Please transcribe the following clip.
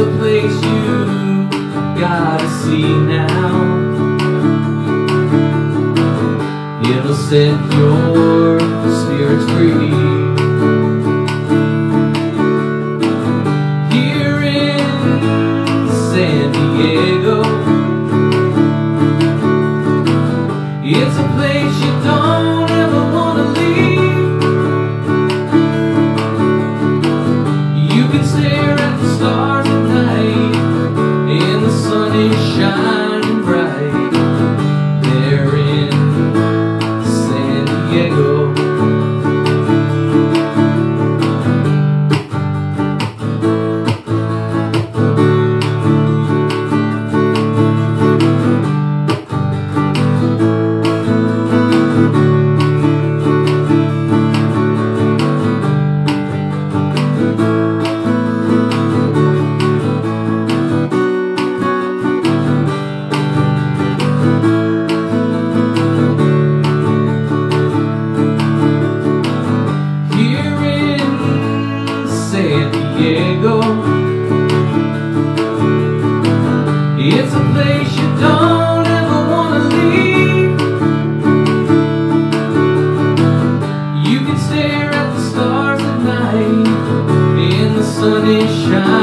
the place you gotta see now. It'll set your spirits free. San Diego. It's a place you don't ever want to leave. You can stare at the stars at night In the sunny shine.